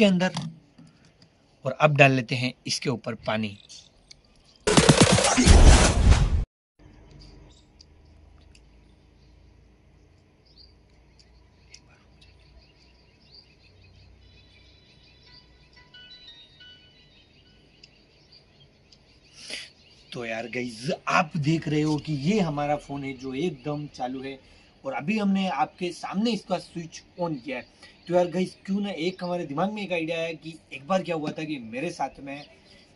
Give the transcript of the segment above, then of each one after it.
इसके अंदर और अब डाल लेते हैं इसके ऊपर पानी। तो यार गई आप देख रहे हो कि ये हमारा फ़ोन है जो एकदम चालू है। और अभी हमने आपके सामने इसका स्विच ऑन किया है। तो यार गाइज़ क्यों ना एक हमारे दिमाग में एक आइडिया है कि एक बार क्या हुआ था कि मेरे साथ में,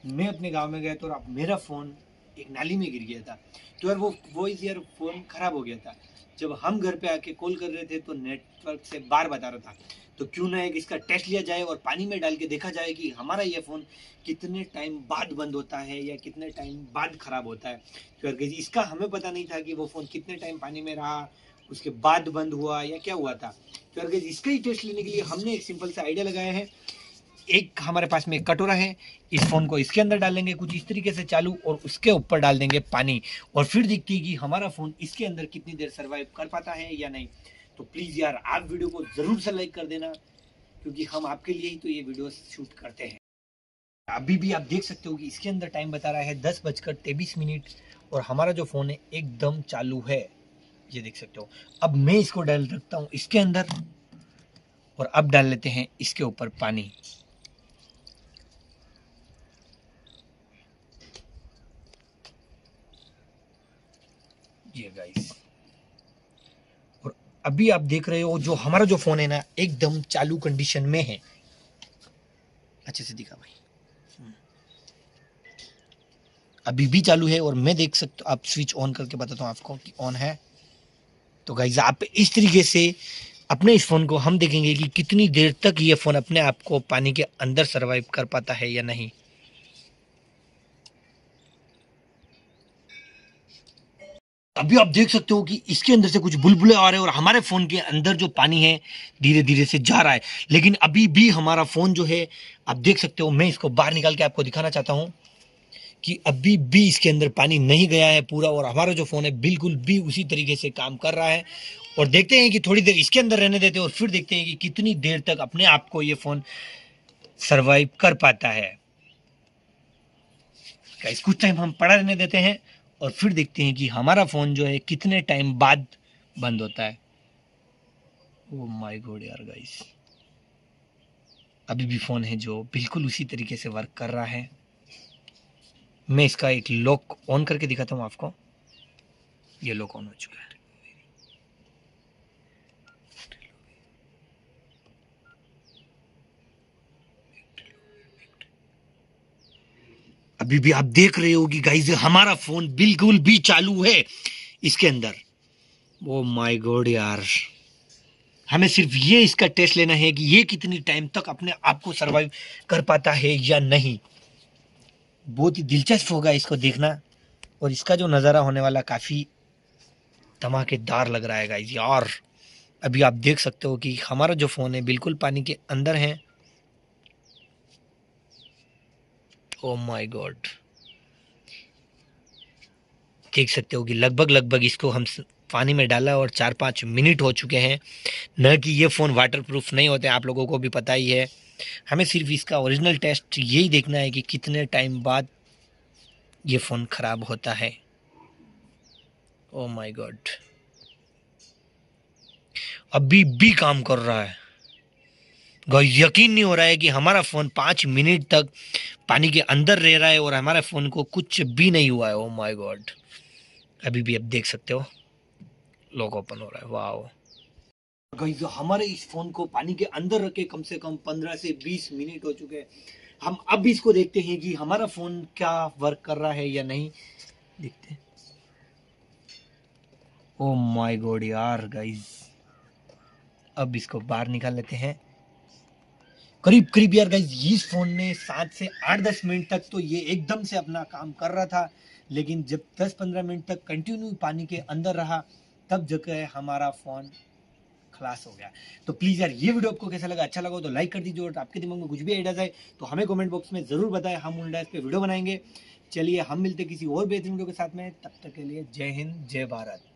मैं अपने गाँव में गया था और मेरा फ़ोन एक नाली में गिर गया था। तो यार वो वॉइस यार फ़ोन खराब हो गया था। जब हम घर पे आके कॉल कर रहे थे तो नेटवर्क से बार बता रहा था। तो क्यों ना एक इसका टेस्ट लिया जाए और पानी में डाल के देखा जाए कि हमारा ये फ़ोन कितने टाइम बाद बंद होता है या कितने टाइम बाद ख़राब होता है। तो यार इसका हमें पता नहीं था कि वो फ़ोन कितने टाइम पानी में रहा उसके बाद बंद हुआ या क्या हुआ था? तो यार इसका ही टेस्ट लेने के लिए हमने एक सिंपल सा आइडिया लगाया है। एक हमारे पास में एक कटोरा है, इस फ़ोन को इसके अंदर डाल देंगे कुछ इस तरीके से चालू और उसके ऊपर डाल देंगे पानी और फिर दिखती है कि हमारा फ़ोन इसके अंदर कितनी देर सर्वाइव कर पाता है या नहीं। तो प्लीज़ यार, आप वीडियो को ज़रूर से लाइक कर देना, क्योंकि हम आपके लिए ही तो ये वीडियो शूट करते हैं। अभी भी आप देख सकते हो कि इसके अंदर टाइम बता रहा है दस बजकर तेईस मिनट और हमारा जो फ़ोन है एकदम चालू है। ये देख सकते हो। अब मैं इसको डाल रखता हूँ इसके अंदर और अब डाल लेते हैं इसके ऊपर पानी। ये गाइस और अभी आप देख रहे हो जो हमारा जो फ़ोन है ना, एकदम चालू कंडीशन में है। अच्छे से दिखा भाई। अभी भी चालू है और मैं देख सकता आप स्विच ऑन करके बताता हूँ आपको कि ऑन है। तो गाइज़ आप इस तरीके से अपने इस फ़ोन को हम देखेंगे कि कितनी देर तक ये फ़ोन अपने आप को पानी के अंदर सरवाइव कर पाता है या नहीं। अभी आप देख सकते हो कि इसके अंदर से कुछ बुलबुले आ रहे हैं और हमारे फ़ोन के अंदर जो पानी है धीरे धीरे से जा रहा है। लेकिन अभी भी हमारा फ़ोन जो है, आप देख सकते हो, मैं इसको बाहर निकाल के आपको दिखाना चाहता हूँ। कि अभी भी इसके अंदर पानी नहीं गया है पूरा और हमारा जो फ़ोन है बिल्कुल भी उसी तरीके से काम कर रहा है। और देखते हैं कि थोड़ी देर इसके अंदर रहने देते हैं और फिर देखते हैं कि कितनी देर तक अपने आप को ये फ़ोन सर्वाइव कर पाता है। कुछ टाइम हम पड़ा रहने देते हैं और फिर देखते हैं कि हमारा फ़ोन जो है कितने टाइम बाद बंद होता है। ओ माय गॉड यार गाइस अभी भी फ़ोन है जो बिल्कुल उसी तरीके से वर्क कर रहा है। मैं इसका एक लॉक ऑन करके दिखाता हूँ आपको। ये लॉक ऑन हो चुका है। अभी भी आप देख रहे होगी गाइज़ हमारा फ़ोन बिल्कुल भी चालू है इसके अंदर। ओ माय गॉड यार। हमें सिर्फ़ ये इसका टेस्ट लेना है कि ये कितनी टाइम तक अपने आप को सर्वाइव कर पाता है या नहीं। बहुत ही दिलचस्प होगा इसको देखना। और इसका जो नज़ारा होने वाला काफ़ी धमाकेदार लग रहा है गाइज़ यार। अभी आप देख सकते हो कि हमारा जो फ़ोन है, बिल्कुल पानी के अंदर है। ओ माय गॉड देख सकते हो कि लगभग लगभग इसको हम पानी में डाला और चार पाँच मिनट हो चुके हैं। न कि ये फ़ोन वाटर प्रूफ नहीं होते, आप लोगों को भी पता ही है। हमें सिर्फ़ इसका ओरिजिनल टेस्ट यही देखना है कि कितने टाइम बाद ये फ़ोन ख़राब होता है। ओ माय गॉड अभी भी काम कर रहा है। यकीन नहीं हो रहा है कि हमारा फ़ोन पाँच मिनट तक पानी के अंदर रह रहा है और हमारे फ़ोन को कुछ भी नहीं हुआ है। ओ माय गॉड अभी भी आप देख सकते हो। लॉक ओपन हो रहा है। वाह हमारे इस फ़ोन को पानी के अंदर रखे, कम से कम पंद्रह से बीस मिनट हो चुके हैं। हम अब इसको देखते हैं कि हमारा फ़ोन क्या वर्क कर रहा है या नहीं। देखते ओ माय गॉड यार गाइज़ अब इसको बाहर निकाल लेते हैं। करीब करीब यार गाइज़ इस फ़ोन ने सात से आठ, दस मिनट तक तो ये एकदम से अपना काम कर रहा था। लेकिन जब दस, पंद्रह मिनट तक कंटिन्यू पानी के अंदर रहा, तब जगह हमारा फ़ोन खलास हो गया। तो प्लीज़ यार, ये वीडियो आपको कैसा लगा? अच्छा लगा तो लाइक कर दीजिए और आपके दिमाग में कुछ भी आइडियाज़ आए तो हमें कमेंट बॉक्स में ज़रूर बताएँ। हम उन डाइस पे वीडियो बनाएँगे। चलिए, हम मिलते किसी और बेहतरीन वीडियो के साथ में। तब तक के लिए जय हिंद, जय भारत।